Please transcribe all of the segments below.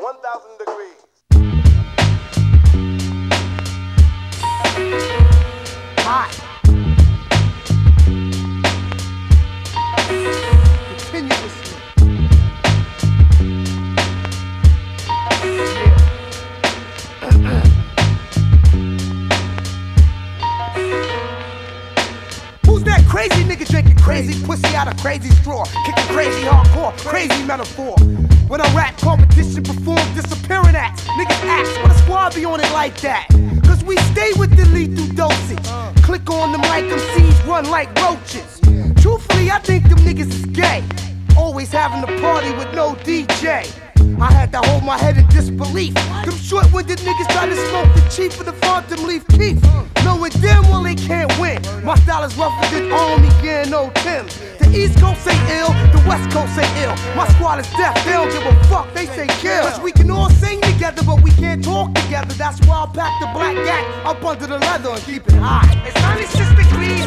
1,000 degrees. Hot. Continuously. Who's that crazy nigga drinking crazy pussy out of crazy straw? Kicking crazy hardcore, crazy metaphor. When I rap competition, perform disappearing acts. Niggas ask, what a squad be on it like that? Cause we stay with the lethal dosage. Click on the mic, seeds, run like roaches. Truthfully, I think them niggas is gay. Always having a party with no DJ. I had to hold my head in disbelief. Them short-winded niggas try to smoke the chief of the phantom leaf keef. Knowing damn well they can't win. My style is rougher than Army gear, no Tim. The East Coast say ill, the West Coast say ill. My squad is deaf, they don't give a fuck, they say kill. Cause we can all sing together, but we can't talk together. That's why I pack the black gat up under the leather and keep it high. It's 96 degrees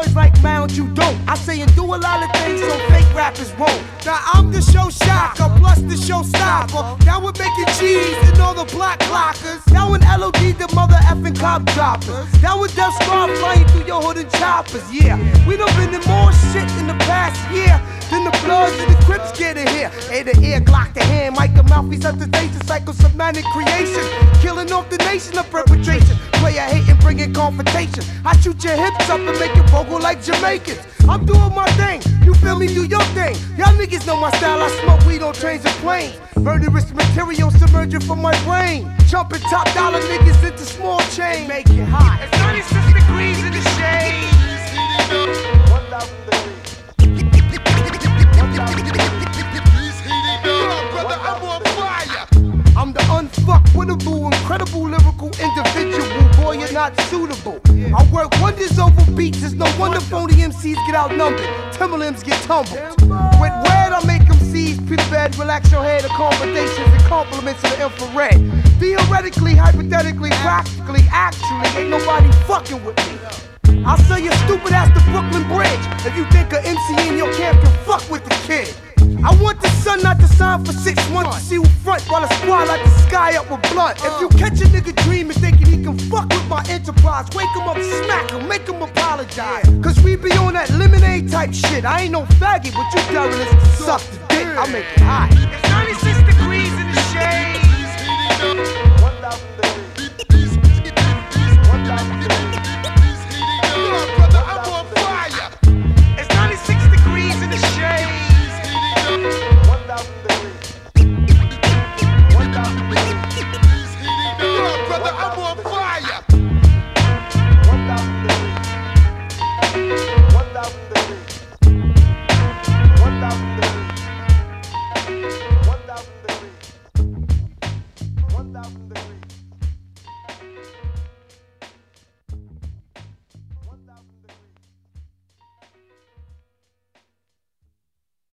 Joys like Mound, you don't. I say and do a lot of things so fake rappers won't. Now I'm the show shocker, plus the show stopper. Now we're making cheese and all the block clockers. Now in LOD, the mother effing cop droppers. Now with Death Star flying through your hood and choppers, yeah. We done been in more shit in the past year than the Bloods and the Crips get in here. Hey, the ear, Glock the hand, Mike the mouthpiece of the station, psychosomatic creation. Killing off the nation of perpetration. Player hating, bringing confrontation. I shoot your hips up and make you vocal like Jamaicans. I'm doing my thing, you feel me? Do your thing. Y'all niggas know my style. I smoke weed on trains and planes. Murderous material submerging from my brain. Jumping top dollar niggas into small change. Make it hot. It's 96 degrees in the shade. Incredible lyrical individual. Boy, you're not suitable. I work wonders over beats. It's no wonder phony MCs get outnumbered. Timberlands get tumbled. With red, I make MCs bed, relax your head, accommodations and compliments of the infrared. Theoretically, hypothetically, practically, actually, ain't nobody fucking with me. I'll sell your stupid ass to Brooklyn Bridge if you think a MC in your camp can for six months to see who front while I squad the sky up with blunt. If you catch a nigga dreaming thinking he can fuck with my enterprise, wake him up, smack him, make him apologize. Cause we be on that lemonade type shit. I ain't no faggot, but you derelict to suck the dick. I make it hot.